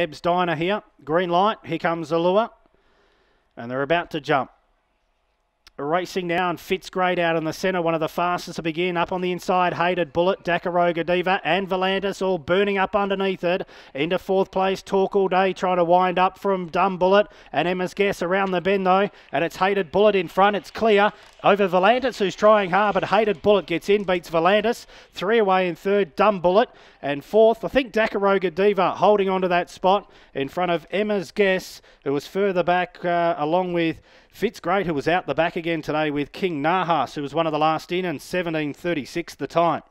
Ebbs Diner here. Green light. Here comes the lure. And they're about to jump. Racing now and Fitzgrade out in the centre, one of the fastest to begin. Up on the inside, Hated Bullet, Dakaroga Diva and Volantis all burning up underneath it. Into fourth place, Talk All Day trying to wind up from Dumb Bullet and Emma's Guess around the bend though. And it's Hated Bullet in front, it's clear. Over Volantis who's trying hard, but Hated Bullet gets in, beats Volantis. Three away in third, Dumb Bullet. And fourth, I think Dakaroga Diva holding on to that spot in front of Emma's Guess, who was further back uh, along with Fitzgrade, who was out the back again today with King Nahas, who was one of the last in, and 17.36 the time.